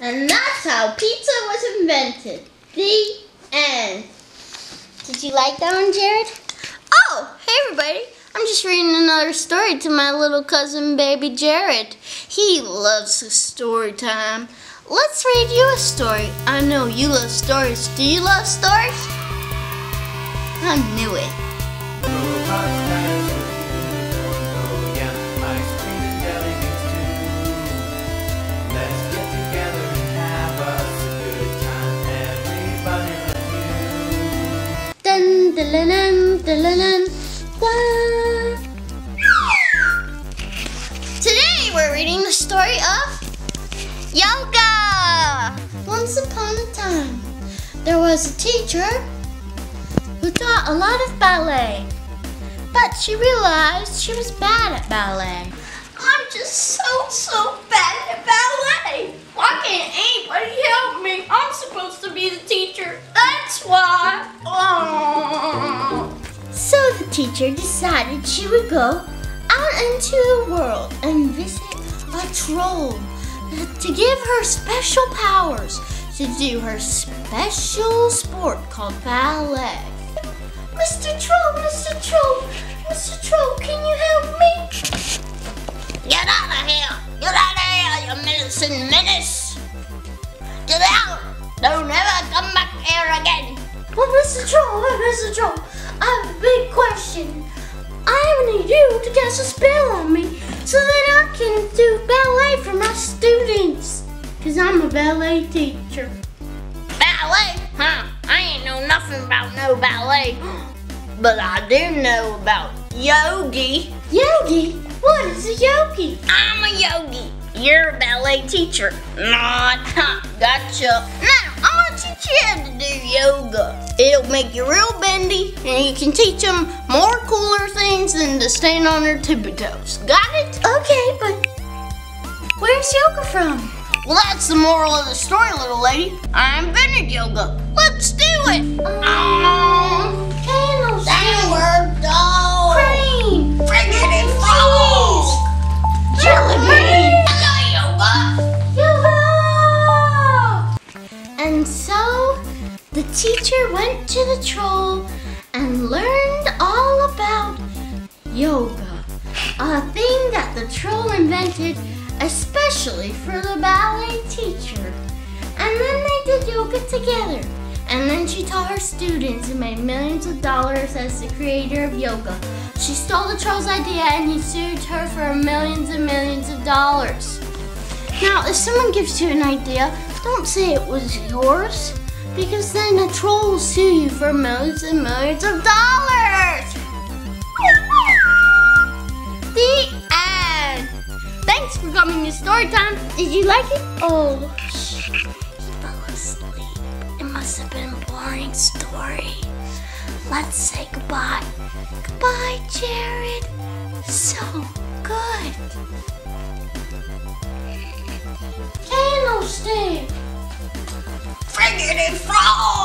And that's how pizza was invented. The end. Did you like that one, Jared? Oh, hey everybody. I'm just reading another story to my little cousin baby Jared. He loves his story time. Let's read you a story. I know you love stories. Do you love stories? I knew it. Dun. Today we're reading the story of yoga. Once upon a time, there was a teacher who taught a lot of ballet, but she realized she was bad at ballet. I'm just so, so bad at ballet. Why can't anybody help me? I'm supposed to be the teacher. Teacher decided she would go out into the world and visit a troll to give her special powers to do her special sport called ballet. Mr. Troll, Mr. Troll, Mr. Troll, can you help me? Get out of here! Troll, Mr. Troll, I have a big question. I need you to cast a spell on me so that I can do ballet for my students. Because I'm a ballet teacher. Ballet? Huh? I ain't know nothing about no ballet. But I do know about yogi. Yogi? What is a yogi? I'm a yogi. You're a ballet teacher. Not. Huh, gotcha. Now, I'm gonna teach you how to do yoga. It'll make you real bendy, and you can teach them more cooler things than to stand on their tippy toes. Got it? Okay, but where's yoga from? Well, that's the moral of the story, little lady. I invented yoga. Let's do it. Um, Downward dog. Teacher went to the troll and learned all about yoga, a thing that the troll invented especially for the ballet teacher. And then they did yoga together. And then she taught her students and made millions of dollars as the creator of yoga. She stole the troll's idea and he sued her for millions and millions of dollars. Now, if someone gives you an idea, don't say it was yours, because then the troll will sue you for millions and millions of dollars. The end. Thanks for coming to story time. Did you like it? Oh, shh. He fell asleep. It must have been a boring story. Let's say goodbye. Goodbye, Jared. So good. Frog.